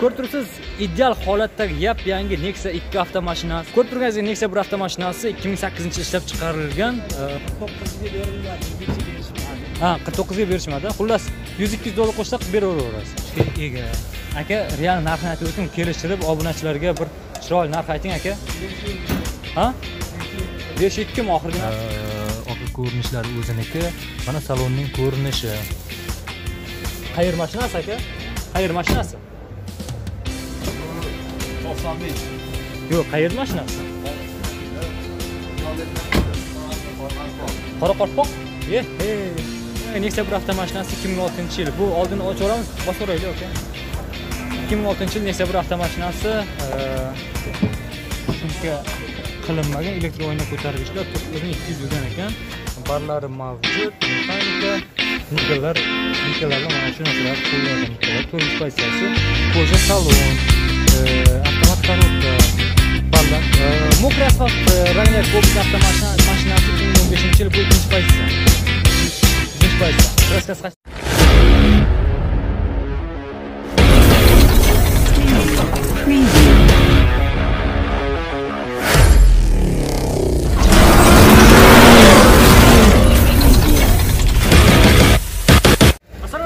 ko'rib turibsiz ideal holatdagi yap yangi nexia 2 avtomashinasi. Ko'rib turganingizdek nexia 1 avtomashinasi 2008 yil ishlab chiqarilgan to'qqizga berilmadi ha 49 ga berishmadi. Xullas 100-200 dollar qo'shsa qilib beraverasiz ega. Aka real narxini aytib o'ting kelishtirib obunachilarga bir chiroyli narx ayting aka. Ha? besh ikkimi oxirgi narx ko'rinishlari o'ziniki. Mana salonning ko'rinishi. Qayer mashinasi aka. Qayer mashinasi to'qson besh yo'q qayerda mashinasi? Qoraqalpoq? E e nexia bir avtomashinasi ikki ming oltinchi yil. Bu oldini ochib olamiz bosib o'raylik aka ikki ming oltinchi yil nexia bir avtomashinasi? Shunga qilinmagan elektr oyna ko'targichlar to'qqiz ming ikki yuz yurgan ekan. Barlari mavjud. Mexanika nikellar nikellarga mana shu narsalar qo'yilgan nikellar pozitsiyasi koja salon. Avtomat коробка ikki ming o'n beshinchi yil bu ikkinchi pozitsiya ikkinchi pozitsiya kraskasi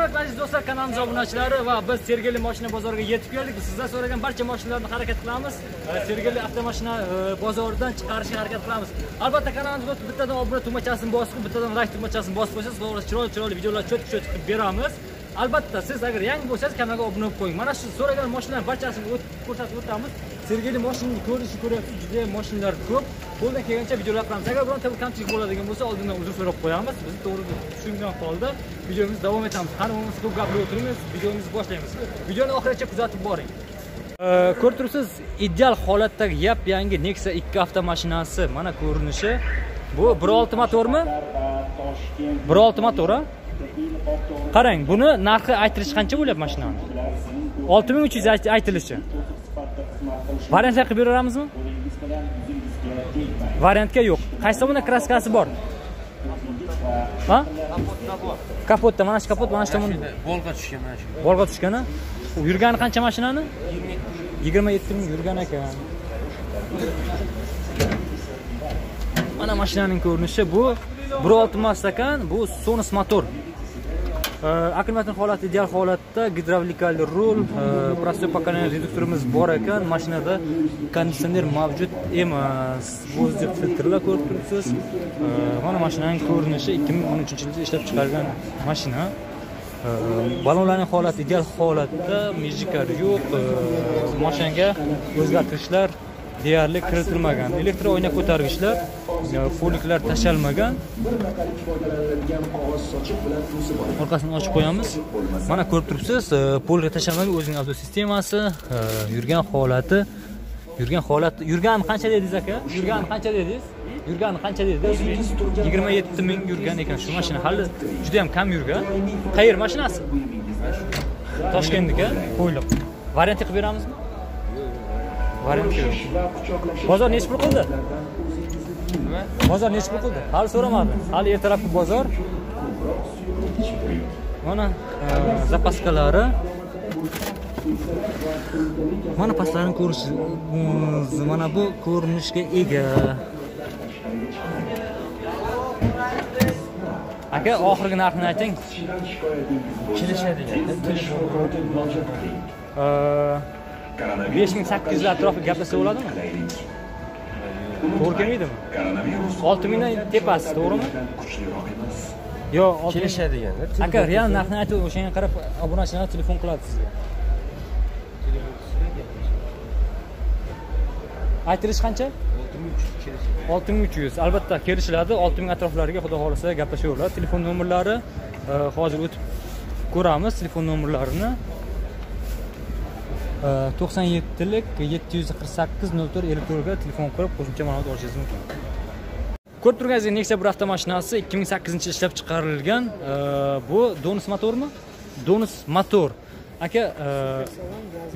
assalomu aziz do'stlar kanalimiz obunachilari va biz sergeli moshina bozoriga yetib keldik. Sizdan so'ragan barcha mashinalarni harakat qilamiz. Sergeli avtomashina e, bozoridan chiqarishga harakat qilamiz. Albatta kanalimizga o'tib bittadan obuna tugmachasini bosib bittadan like tugmachasini bosib qo'ysangiz xudo chiroyli chiroyli videolar cho'tib cho'tib qilib beramiz. Albatta siz agar yangi bo'lsangiz kanalga obuna bo'lib qo'ying. Mana shu so'ragan mashinalarni barchasini ko'rsatib o'tamiz. Sergeli moshinani ko'rinishini ko'ryapsiz juda yam mashinalar ko'p. Qo'ldan kelgancha videolar qilamiz agar bironta bir kamchilik bo'ladigan bo'lsa oldindan uzr so'rab qo'yamiz. Biz to'g'ri tushungan holda videomizni davom etamiz. Qani bo'lmasa ko'p gapirib o'tirmaymiz videomizni boshlaymiz. Videoni oxirigacha kuzatib boring. Ko'rib turibsiz ideal holatdagi yap yangi nexia 2 avtomashinasi. Mana ko'rinishi. Bu 1.6 motormi? 1.6 motor a qarang buni narxi aytilishi qancha bo'lyapti mashinani? 6300 ayt- aytilishi. Variantlar qilib beraveramizmi? Variantga yo'q. Qaysi tomonda kraskasi bor? Ha? Kapotda mana shu kapot mana shu tomonda volga tushgan mana shu. Volga tushgani. Yurgani qancha mashinani? 27 ming yurgan ekan mana mashinaning ko'rinishi bu. 1.6 emas ekan bu Sonos motor akkumulyator holati ideal holatda gidravlikali rul prostoy reduktorimiz bor ekan mashinada konditsioner mavjud emas воздух filtrlar ko'rib turibsiz mana mashinaning ko'rinishi 2013 yilda ishlab chiqarilgan mashina ballonlarning holati ideal holatda mijikar yo'q mashinaga o'zgartirishlar deyarli kiritilmagan. Elektr oyna ko'targichlar e, foliklar tashalmagan. Orqasini ochib qo'yamiz. Mana ko'rib turibsiz e, polga tashalmagan o'zining avto sistemasi e, yurgan holati. Yurgan holati yurgani qancha dedingiz aka? Yurgani qancha dedingiz? Yurgani qancha dedingiz? Yigirma yetti ming yurgan ekan. Shu mashina hali juda yam kam yurgan. Qayer mashinasi? Toshkentniki qo'yliq variant qilib beramizmi? Bozor nechi pul qildi? Bozor nechi pul qildi? Hali so'ramadi hali ertalabki bozor. Mana e, zapaskalari. Mana pastlarini ko'rishingiz. Mana bu ko'rinishga ega. Aka oxirgi narxini ayting. Kelishadigan besh ming sakkiz yuz atrofida gaplashsa bo'ladimi? To'g'ri kelmaydimi? Olti mingdan tepasi to'g'rimi? Ming kelishadigan aka real narxini aytib o'shanga qarab obunachilar telefon qiladi sizga. Aytilishi qancha? Olti ming uch yuz. Albatta kelishiladi. Olti ming atroflariga xudo xohlasa gaplashaveradi telefon nomerlari e, hozir o'tib ko'ramiz telefon nomerlarini to'qson yettilik yetti yuz qirq sakkiz nol to'rt ellik to'rtga telefon qilib qo'shimcha ma'lumot olishingiz mumkin. Ko'rib turganingizdek nexia bir avtomashinasi ikki ming sakkizinchi yil ishlab chiqarilgan. Bu donus motormi? Donus motor. Aka e,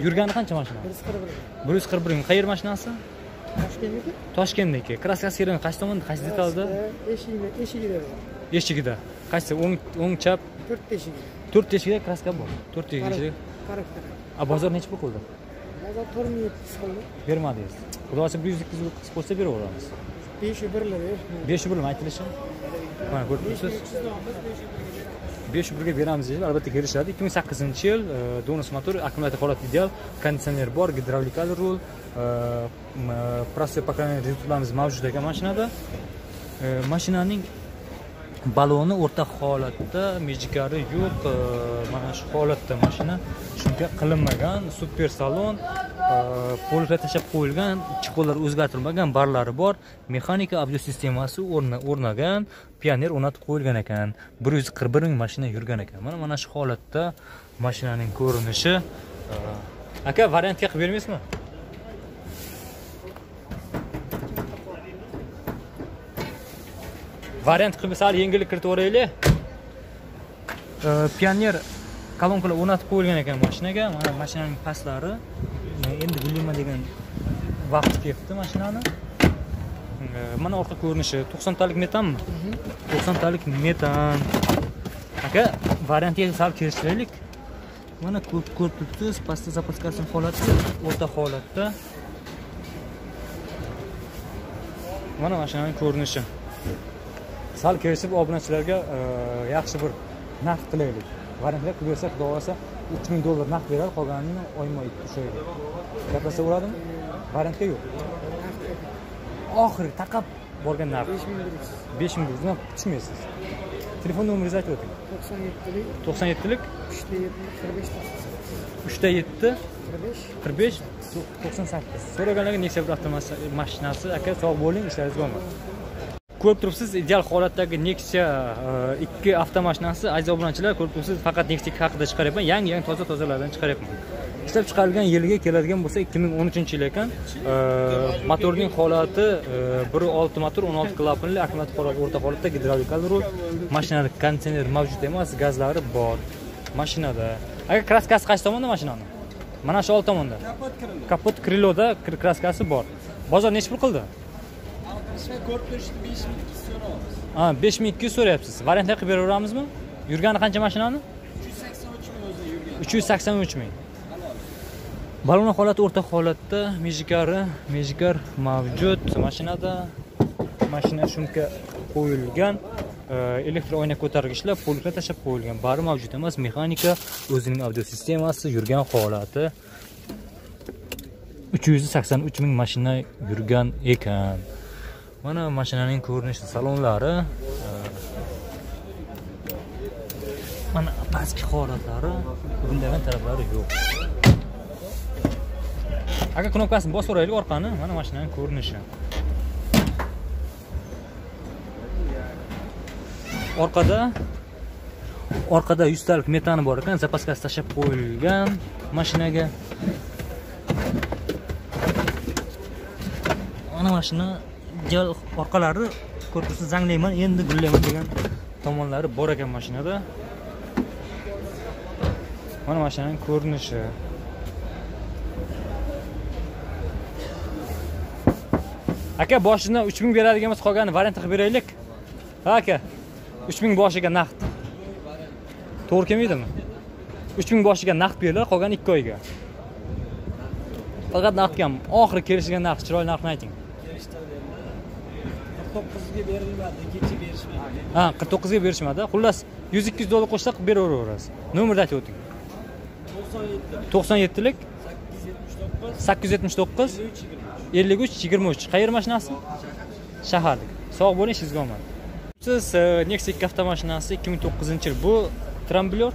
yurgani qancha mashina? Bir yuz qirq bir. Bir yuz qirq bir ming qayer mashinasi? Toshkentniki. Toshkentniki. Kraskasi kerak qaysi tomonda? Qaysi detalda? Eshigida eshigida eshigida qaysi? O'ng o'ng chap? To'rtta eshigi to'rt eshikda kraska bor. To'rt eshikda karakter a bozor nechi pul qildi bozor to'rt ming yetti yuz qildi bermadingiz xudo xohlasa bir yuz ikki yuz qisib qo'ysa beraveramiz besh yu birlar besh yuz birmi aytilishi mana ko'rib turibsiz besh yuz birga beramiz deydi albatta kelishadi ikki ming sakkizinchi yil donus motor akkumulyator holati ideal konditsioner bor gidravlikali rul поколение reduktorlarimiz mavjud ekan mashinada mashinaning baloni o'rta holatda mejikari yo'q e, mana shu holatda mashina shunga qilinmagan super salon e, polga tashlab qo'yilgan chiqollar o'zgartirilmagan barlari bor mexanika audio sistemasi o'rnagan pioner o'rnatib qo'yilgan ekan bir yuz qirq bir ming mashina yurgan ekan. Mana mana shu holatda mashinaning ko'rinishi e, aka variantga qilib bermaysizmi? Variant qilib sal yengillik kiritib yuboraylik. Э, Pioner kolonkalar o'rnatib qo'yilgan ekan mashinaga. Mana mashinaning pastlari. Endi gullima degan vaqt kelibdi mashinani. Mana orqa ko'rinishi to'qsontalik metanmi? To'qsontalik metan. Aka variantga sal kelishtiraylik. Mana ko'p ko'rib turibsiz pastda zapaskasini holati o'rta holatda. Mana mashinaning ko'rinishi. Sal kelishib obunachilarga e, yaxshi bir naqd qilaylik variantlar qilib bersak xudo xohlasa uch ming dollar naqd beradi qolganini oyma o'sha yerga gaplashsa bo'ladimi? Variantga yo'q. Oxiri taqab borgan narx besh ming yuz besh ming bizdan tushmaysiz telefon nomeringizni aytib o'ting. To'qson yettilik. To'qson yettilik. Uchta yetti qirq besh uchta yetti qirq besh. qirq besh to'qson sakkiz. So'raganlarga nexia avtomashinasi aka sog' bo'ling ishlaringizga omad ko'rib turibsiz ideal holatdagi nexia e, ikki avtomashinasi. Aziz obunachilar ko'rib turibsiz faqat nexia haqida chiqaryapman. Yangi yangi toza tozalardan chiqaryapman. Ishlab chiqarilgan yiliga keladigan bo'lsa ikki ming o'n uchinchi yil ekan. E, motorning holati e, bir olti motor o'n olti klapanli akkumulyator holati o'rta holatda gidravlikali rul. Mashinada konditsioner mavjud emas gazlari bor mashinada. Aka kraskasi qaysi tomonda mashinani? Mana shu old tomonda. Kapot kriloda kraskasi bor. Bozor nechi pul qildi? Ha besh ming ikki yuz so'rayapsiz. Variantlar qilib beraveramizmi yurgani qancha mashinani? Uch yuz sakson uch ming. Balon holati o'rta holatda mejikari mejikar mavjud mashinada. Mashina shumka qo'yilgan. Elektr oyna ko'targichlar polga tashlab qo'yilgan. Bari mavjud emas mexanika o'zining audio sistemasi yurgan holati. Uch yuz sakson uch ming mashina yurgan ekan mana mashinaning ko'rinishi salonlari e, mana pastki holatlari bundagan taraflari yo'q. Aka knopkasini bosib orqani mana mashinaning ko'rinishi. Orqada orqada yuztalik metani bor ekan zapaskasi tashlab qo'yilgan mashinaga. Mana mashina gal orqalari ko'rib zanglayman endi gullayman degan tomonlari bor ekan mashinada. Mana mashinaning ko'rinishi. Aka boshidan uch ming beradigan bo'lsa qolganini variant qilib beraylik. Ha aka uch ming boshiga naqd. To'g'ri kelmaydimi? Uch ming boshiga naqd beriladi qolgani ikki oyga. Faqat naqdga oxiri kelishilgan narx chiroyli narxni ayting. To'qqizga berilmadi kecha berishmadi. Ha qirq to'qqizga berishmadi xullas yuz ikki yuz dollar qo'shsa qilib beraverasiz. Nomerni aytib o'ting. To'qson yetti. to'qson yettilik? Sakkiz yuz yetmish to'qqiz. ellik uch yigirma uch. Qayer mashinasi? Shaharlik. Sog' bo'ling ishingizga omad. Siz e, nexia ikki avtomashinasi ikki ming to'qqizinchi yil. Bu tramblyor?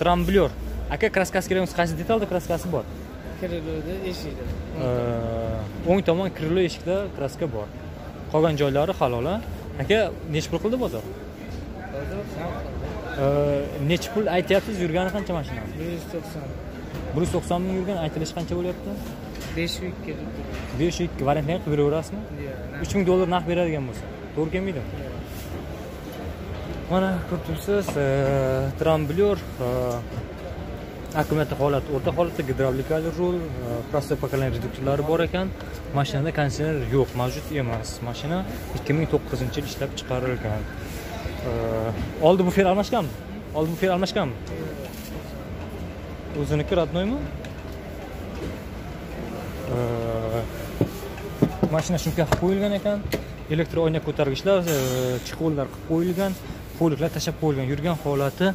Tramblyor. Aka kraskasi qaysi detalda kraskasi bor? Kiriluvdi eshikda. E, o'ng tomon krilo eshikda kraska bor qolgan joylari halol a aka nechi pul qildi bozor? Nechi pul aytyapsiz yurgani qancha mashinani bir yuz to'qson. Bir yuz to'qson ming yurgan aytilishi qancha bo'lyapti? besh yuz ikki besh ikki variantni qilib beraverasizmi? Uch ming dollar naqd beradigan bo'lsa to'g'ri kelmaydimi? Mana ko'rib turibsiz tramblyor e, holat o'rta holatda gidravlikali rul e, простой поколение reduktorlari bor ekan. Mashinada konditsioner yo'q mavjud emas. Mashina ikki ming to'qqizinchi yil ishlab chiqarilgan. E, oldi bufer almashganmi? Oldi bufer almashganmi? O'ziniki роднойmi e, mashina shumka qilib qo'yilgan ekan. Elektr oyna ko'targichlar e, qilib qo'yilgan. Poliklar tashlab qo'yilgan. Yurgan holati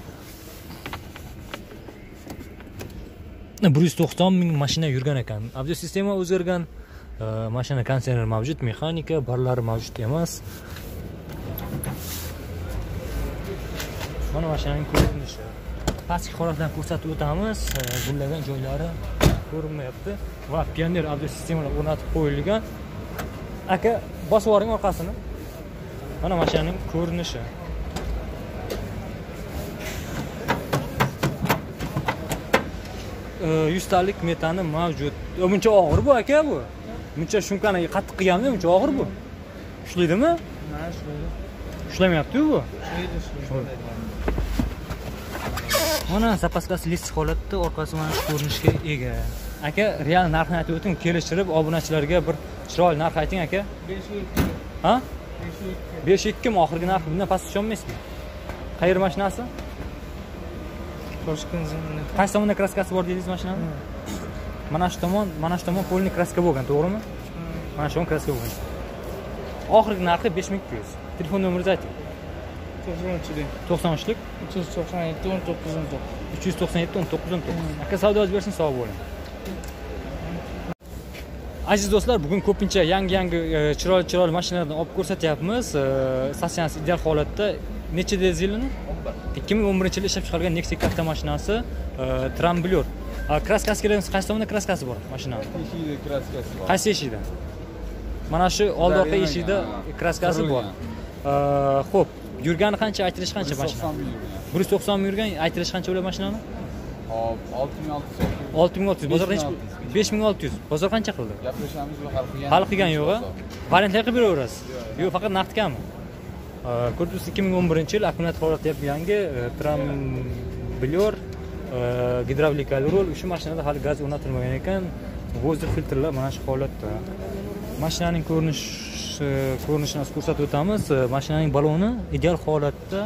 bir yuz to'qson ming mashina yurgan ekan. Audio sistema o'zgargan e, mashina konditsioner mavjud mexanika barlari mavjud emas. Mana mashinaning ko'rinishi pastki holatdan ko'rsatib o'tamiz. E, gullagan joylari ko'rinmayapti. Va pioner audio sistemalar o'rnatib qo'yilgan. Aka bosib yuboring orqasini. Mana mashinaning ko'rinishi. Yuztalik metani mavjud. Buncha og'ir bu aka bu. Buncha shumkani qattiq qilganmi buncha og'ir bu. Ushlaydimi mana shunday ushlamayaptiku bu. Mana zapaskasi list holatda orqasi mana shu ko'rinishga ega. Aka real narxini aytib o'ting kelishtirib obunachilarga bir chiroyli narx ayting aka. Besh ikki. Ha? Besh ikkimi oxirgi narxi bundan past tusholmaysizmi qayer mashinasi toshkent qaysi tomonda kraskasi bor dedingiz mashinani mana shu tomon mana shu tomon полный kraska bo'lgan to'g'rimi? Mana shu tomon kraska bo'lgan. Oxirgi narxi besh ming ikki yuz. Telefon nomeringizni ayting. To'qson uchida to'qson uchlik? Uch yuz to'qson yetti o'n to'qqiz o'n to'qqiz. Uch yuz to'qson yetti o'n to'qqiz o'n to'qqiz. Aka savdoyingiz bersin sog' bo'ling. Aziz do'stlar bugun ko'pincha yangi yangi e, chiroyli chiroyli mashinalarni olib ko'rsatyapmiz. E, stansiyasi ideal holatda. Necha yilini ikki ming o'n birinchi yilda ishlab chiqarilgan nexia katta mashinasi e, tramblyor. A, kraskasi keladimiz qaysi tomonda kraskasi bor mashinani Eshikda kraskasi bor. qaysi eshikda? Mana shu oldi orqa eshikda kraskasi bor. Ho'p yurgani qancha aytilishi qancha mashina? 190 ming yurgan. bir yuz to'qson ming yurgan aytilishi qancha bo'ladi mashinani? Hop, 6600 sotuv. olti ming olti yuz. Bozor qancha 5600. besh ming olti yuz. Bozor qancha qildi? Gaplashamiz hal qilgan. yo'q a variantlar qilib beraverasiz. Yo'q faqat naqdkami ko'rib turibsiz ikki ming o'n birinchi yil akkumulyator holati yangi tramblyor gidravlikali rul shu mashinada hali gaz o'rnatilmagan ekan vozdух filtrlar mana shu holatda mashinaning ko'rinishi ko'rinishini ko'rsatib o'tamiz mashinaning baloni ideal holatda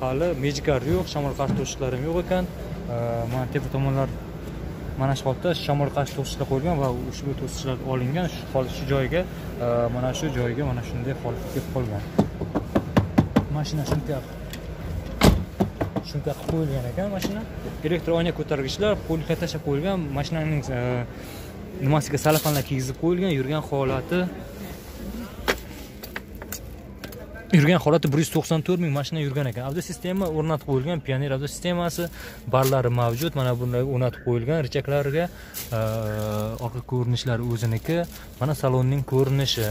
hali mejikar yo'q shamol qarshi to'siqlar ham yo'q ekan mana tepa tomonlar mana shu holatda shamol qarshi to'siqlar qo'yilgan va ushbu to'siqlar olingan shu shu joyga mana shu joyga mana shunday holatga kelib qolgan mashina shumka shumka qilib qo'yilgan ekan mashina. Elektr oyna ko'targichlar qo'lga tashlab qo'yilgan mashinaning e, nimasiga salafanlar kiygizib qo'yilgan yurgan holati. Yurgan holati bir yuz to'qson to'rt ming mashina yurgan ekan. Avtosistema o'rnatib qo'yilgan pioner avtosistemasi barlari mavjud mana bunday o'rnatib qo'yilgan richaklariga e, orqa ko'rinishlari o'ziniki mana salonning ko'rinishi.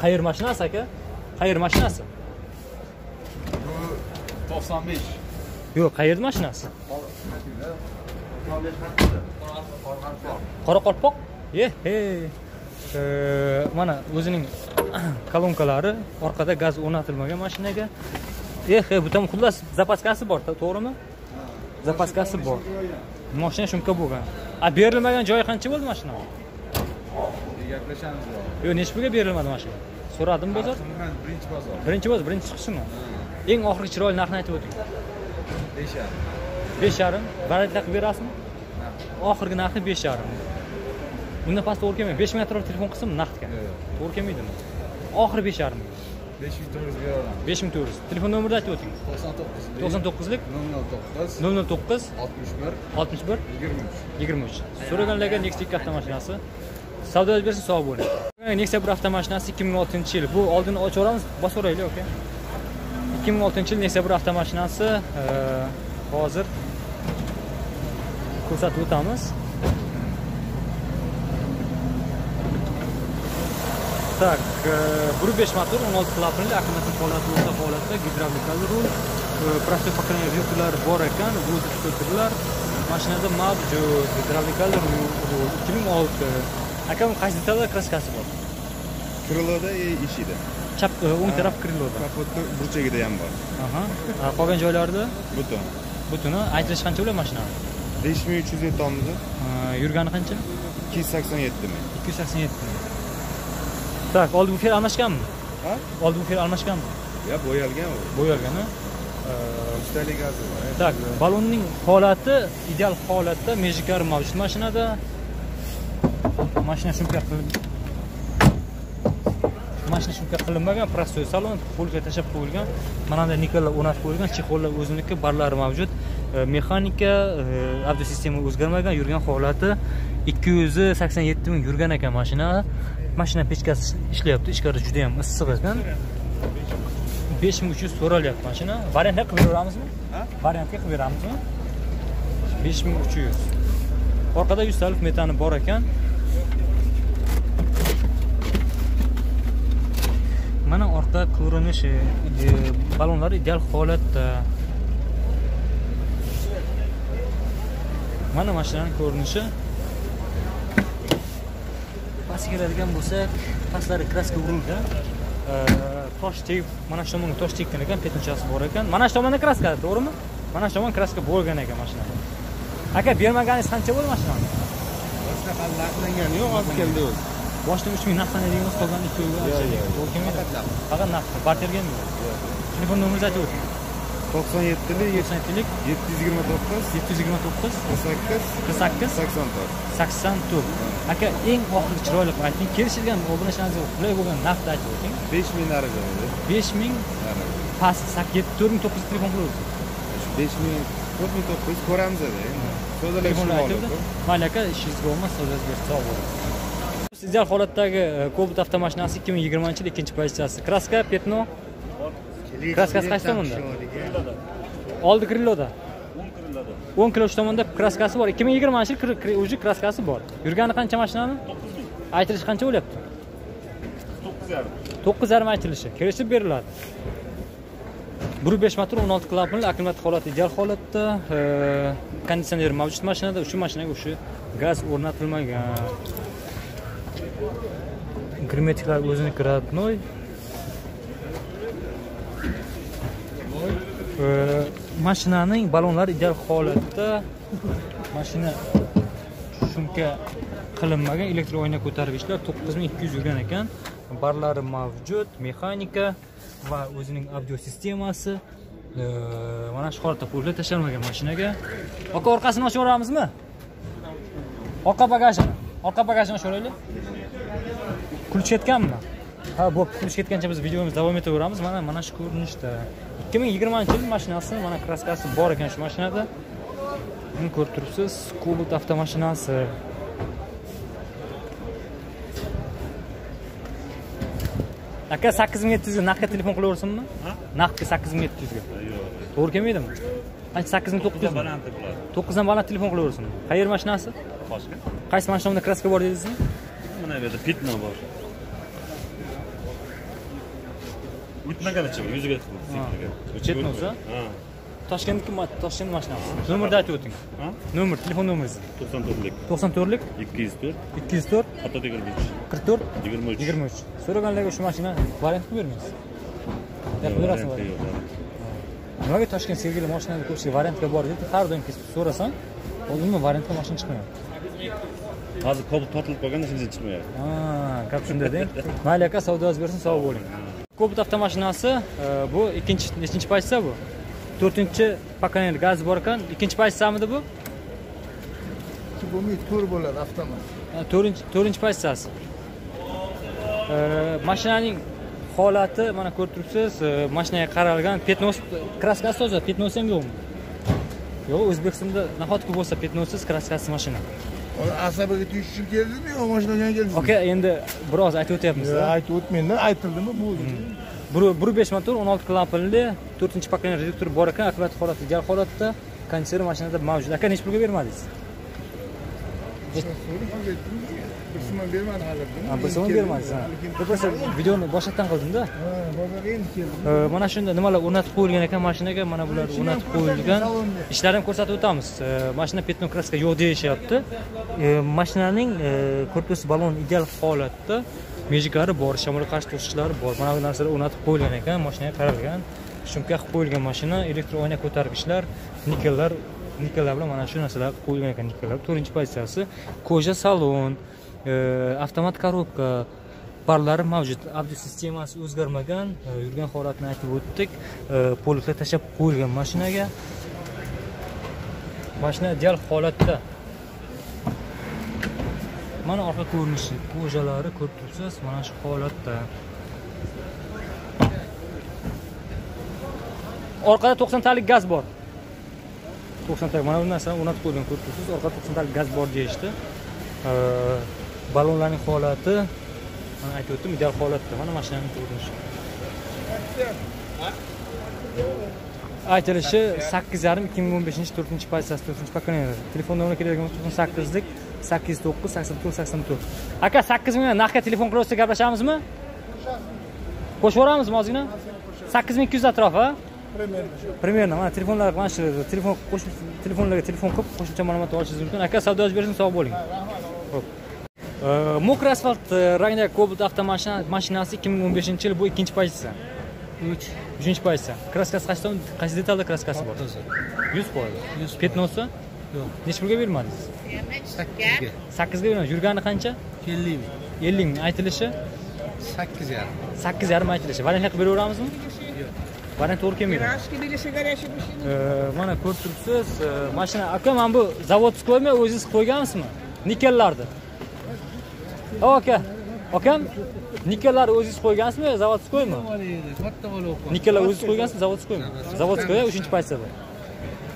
Qayer mashinasi aka? Qayer mashinasi Bu 95. yo'q qayerni mashinasi? Qoraqalpoq? Ye he. E, mana o'zining kolonkalari orqada gaz o'rnatilmagan mashinaga. Eh he bu tam xullas zapaskasi bor to- to'g'rimi? Zapaskasi bor. Moshina shumka bo'lgan. A berilmagan joyi qancha bo'ldi mashina? Gaplashamiz yo'q nechi pulga berilmadi mashina? So'radim bozor. Birinchi bozor. birinchi bozor birinchi chiqishimi eng oxirgi chiroyli narxni aytib o'ting Besha. besh yarim. Variantlar qilib berasizmi? Oxirgi narxi besh yarim. Undan past to'g'ri kelmaydi. Besh ming atrofida telefon qilsam naqdga to'g'ri kelmaydimi? Oxiri besh yarim. 500 beraman. besh ming to'rt yuz telefon nomerini aytib o'ting. 99. to'qson to'qqizlik. 09 nol nol to'qqiz. 61 oltmish bir. 23. yigirma uch so'raganlarga nexia ikki avtomashinasi savdo bersin sog' bo'ling. Nexia bir avtomashinasi ikki ming oltinchi yil. Bu oldini ochaveramiz bosib yuboraylik aka ikki ming oltinchi yil nexia bir avtomashinasi e, hozir ko'rsatib o'tamiz. Так bir e, besh motor o'n olti klapanli akkumulyator holati o'rta holatda gidravlikali rul простой поколение filtrlar bor ekan воздух filtrlar mashinada mavjud gidravlikali rul ikki ming olti. Aka qaysi detalda kraskasi bor? Kriloda и eshikda. Chap e, o'ng taraf kriloda Kapotni burchagida ham bor. qolgan joylarida Buton. butuni aytilishi qancha bo'ladi mashinani 5300 yetyapmiz. A, yurgani qancha 287 ming. ikki yuz sakson yetti tak oldi bufet almashganmi Ha? oldi bufet almashganmi Ya bo'yalgan u. bo'yalgan Ustalik tak balonning holati ideal holatda mejikari mavjud mashinada mashina shumka qilib mashina shumka qilinmagan prostoy salon polga tashlab qo'yilgan. Mana bunday nikellar o'rnatib qo'yilgan chexollar o'ziniki barlari mavjud. E, mexanika e, avdio sistema o'zgarmagan yurgan holati ikki yuz sakson yetti ming yurgan ekan mashina. Mashina pechkasi ishlayapti ichkari juda yam issiq ekan. besh ming uch yuz so'ralyapti mashina. Variantga qilib beramizmi? Variantga qilib beramizmi? besh ming uch yuz. Orqada yuz salif metani bor ekan mana orqa ko'rinishi e, balonlar ideal holatda. Mana mashinaning ko'rinishi. Pastga keladigan bo'lsak pastlari kraska urilgan e, tosh tegib mana shu tomonga tosh tekkan ekan petnichasi bor ekan. Mana shu tomonda kraska to'g'rimi? Mana shu tomon kraska bo'lgan ekan mashinada aka bermaganingiz qancha bo'ldi mashinani Boshqa hali narxlangani yo'q, olib keldi o'zi. Boshida uch ming naqdlanadigan qolgan ikki Yo'q, yo'q. faqat naqd bartergami? Telefon nomeringizni aytib o'ting 97lik to'qson yettilik 729 yetti yuz yigirma to'qqiz. 48 qirq sakkiz 84. sakson to'rt aka eng oxirgi chiroyli qilib ayting kelishilgan obunachingizga qulay bo'lgan narxni aytib o'ting. 5000 narida edi. besh ming past yetti to'rt ming to'qqiz yuz telefon qilaversin 5000 4900 ko'ramiz edi. Sodalashib telefonlar aytibdi olib. mayli aka ishingizga bo'lmas so'zingiz bersin sog' bo'ling ideal holatdagi e, Cobalt avtomashinasi ikki ming yigirmanchi yil ikkinchi pozitsiyasi. Kraska petno? Kraskasi qaysi tomonda? oldi kriloda o'n kilo uch tomonda kraskasi bor. ikki ming yigirmanchi yil kir- kir- уже kraskasi bor. Yurgani qancha mashinani? Aytilishi qancha bo'lyapti? To'qqiz yarim. Aytilishi. Kelishib beriladi. Bir besh motor o'n olti klapanli akkumulyator holati ideal holatda e, konditsioner mavjud mashinada. Shu mashinaga o'sha gaz o'rnatilmagan герметикlar o'ziniki родной Ee, mashinaning balonlari ideal holatda mashina shumka qilinmagan elektr oyna ko'targichlar to'qqiz ming ikki yuz yurgan ekan barlari mavjud mexanika va o'zining audio sistemasi mana shu holatda pullar tashlanmagan mashinaga Oqa orqasini ochib yuboramizmi orqa bagajini orqa bagajini ochib yuboraylik kulib ketganmi ha bo'pti ketgancha biz videomizni davom etaveramiz. Mana mana shu ko'rinishda. Ikki ming yigirmanchi yil mashinasi mana kraskasi bor ekan shu mashinada. Buni ko'rib turibsiz cobalt avtomashinasi. Aka sakkiz ming yetti yuzga naqdga telefon qilaversinmi naqdga sakkiz ming yetti yuzga. To'g'ri kelmaydimi? Qancha sakkiz ming to'qqiz yuzmi to'qqizdan baland telefon qilaversin qayer mashinasi? Boshqa? qaysi mashinada kraska bor dedingizmi Mana bu yerda pitno bor. O'tmaganicha yuziga. Petnosi? Ha. toshkentniki toshkent mashinasi. Nomerni aytib o'ting. Nomer telefon nomeringizni 94lik, to'qson to'rtlik? 204, ikki yuz to'rt. Hatto 23, qirq to'rt? 23. yigirma uch. So'raganlarga shu mashina variant qilib bermaysiz. Yo'q. nimaga toshkent sergeli mashinani ko'rishga variantga bor deb har doim so'rasam umuman variantga mashina chiqmayapti. Hozir kobul tortilib qolganda hech chiqmayapti. Ha, gap shunda deng. Mayli aka savdoingiz bersin sog' bo'ling Cobalt avtomashinasi bu ikkinchi nechinchi pozitsiya bu to'rtinchi pokoleniya gaz bor ekan ikkinchi pozitsiyamidi bu bo'lmaydi to'rt bo'ladi avtomat to'rtinchi to'rtinchi pozitsiyasi mashinaning holati mana ko'rib turibsiz mashinaga qaralgan petnos kraskasi toza petnosi ham yo'qmi yo'q o'zbekistonda nahotki bo'lsa petnossiz kraskasiz mashina asabiga tegish uchun keldimi yo mashinaga keldimi aka endi biroz aytib o'tyapmiz aytib o'tmayman aytildimi bo'ldi. Bir bir besh motor o'n olti klapanli to'rtinchi pokoleniya reduktori bor ekan akkumulyator holati ideal holatda. Konditsioner mashinada mavjud. Aka nechi pulga bermadingiz so'm bermadi hali Ha, bir so'm bermadingiz ha bo'lsa videoni boshqatdan qildimda bozorga endi keldim mana shunda nimalar o'rnatib qo'yilgan ekan mashinaga mana bular o'rnatib qo'yilgan ishlarni ham ko'rsatib o'tamiz mashina petno kraska yo'q deyishyapti mashinaning korpusi balon ideal holatda mejiklari bor shamolga qarshi to'sqichlari bor mana bu narsalar o'rnatib qo'yilgan ekan mashinaga qaralgan shumka qilib qo'yilgan mashina elektr oyna ko'targichlar nikellar nikellar bilan mana shu narsalar qo'yilgan ekan nikellar to'rtinchi pozitsiyasi koja salon avtomat korobka barlari mavjud avdio sistemasi o'zgarmagan yurgan holatini aytib o'tdik E, tashlab qo'yilgan mashinaga mashina ideal holatda mana orqa ko'rinishi ko'jalari ko'rib turibsiz mana shu holatda orqada to'qsontalik gaz bor to'qsontalik mana bu narsani o'rnatib qo'ygan ko'rib turibsiz orqada to'qsontalik gaz bor deyishdi işte. Ballonlarning holati mana aytib o'tdim ideal holatda. Mana mashinaning ko'rinishi aytilishi sakkiz yarim ikki ming o'n beshinchi to'rtinchi pozitsiyasi to'rtinchi pokoleniya telefon nomeri kelayotgan bo'lsa to'qson sakkizlik sakkiz to'qqiz sakson to'rt sakson to'rt aka sakkiz mingdan naqqa telefon qilib o'tsa gaplashamizmi? Qo'shib yuboramizmi ozgina? Sakkiz ming ikki yuz atrofi a примерно mana telefonlar mana shu telefon qo'shib telefonlarga telefon qilib qo'shimcha ma'lumot olishingiz mumkin aka savdoyingiz bersin sog' bo'ling. Xo'p. Э, mokriy asfalt e, rangdagi cobalt avtomashina mashinasi ikki ming o'n beshinchi yil bu ikkinchi pozitsiya Uch. uchinchi pozitsiya kraskasi qaysi tom- qaysi detalda kraskasi bor yuz foiz petnosi Yo'q. pulga bermadingiz Sakkizga. sakkizga bermadingiz yurgani qancha Ellik ming. ellik ming aytilishi Sakkiz yarim. sakkiz yarim aytilishi variantlar qilib beraveramizmi variant to'g'ri kelmaydi Э, mana ko'rib turibsiz mashina aka mana bu zavodskoymi o'zingiz qo'ygansizmi nikellarni aka akam nikellarni o'zingiz qo'ygansizmi zavodskoymi Bola nikellar o'zingiz qo'ygansizmi zavodskoymi zavodskoy uchinchi pozitsiyada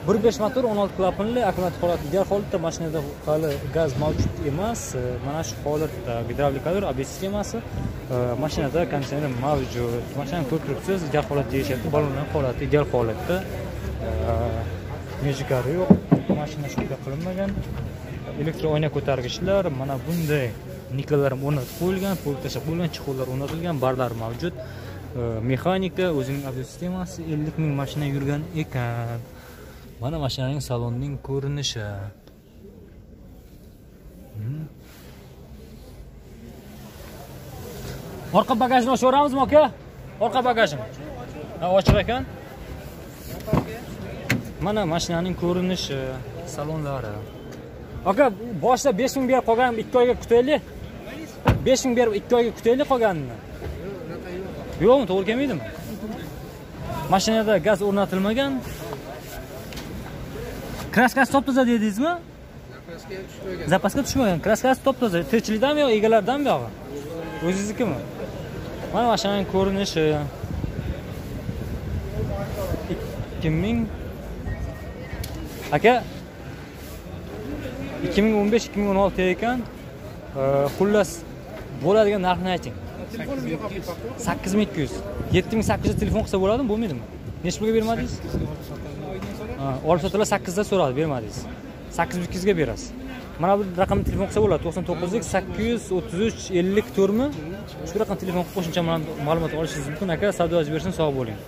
bir besh motor o'n olti klapanli akkumulyator holati ideal holatda mashinada hali gaz mavjud emas mana shu holatda gidravlikalar abs sistemasi mashinada konditsioner mavjud mashinani ko'rib turibsiz ideal holatda deyishyapti ballonlar holati ideal holatda mejikari yo'q mashina shunga qilinmagan elektr oyna ko'targichlar mana bunday nikollar o'rnatib qo'yilgan pul tashlab qo'yilgan chexollar o'rnatilgan barlar mavjud mexanika o'zining avto sistemasi ellik ming mashina yurgan ekan. Mana mashinaning salonining ko'rinishi. Hmm. Orqa bagajni ochib yuboramizmi aka orqa bagajim. Ochiq ekan. Mana mashinaning ko'rinishi salonlari. Aka boshida besh ming berib qolgan ikki oyga kutaylik. Besh ming berib ikki oyga kutaylik qolganini. Yo'qmi to'g'ri kelmaydimi? Mashinada gaz o'rnatilmagan. Kraskasi top toza dedingizmi? Zapaska tushmagan. Kraskasi top toza tirikchilikdanmi yo egalaridanmi buyog'i o'zingiznikimi? Mana mashinaning ko'rinishi. Ikki ming. Aka. Ikki ming o'n besh ikki ming o'n olti ekan. Xullas bo'ladigan narxini ayting. Sakkiz ming ikki yuz. Yetti ming sakkiz yuz telefon qilsa bo'ladimi? Bo'lmaydimi? Nechi pulga bermadingiz? Olib sotilar sakkizda so'radi bermadingiz. Sakkiz ming ikki yuzga berasiz. Mana bu raqamni telefon qilsa bo'ladi to'qson to'qqizlik sakkiz yuz o'ttiz uch ellik to'rtmi shu raqam telefon qilib qo'shimcha ma'lumot olishingiz mumkin. Aka savdoyingiz bersin sog' bo'ling.